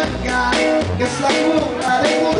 Guess I'm like I and moonlight.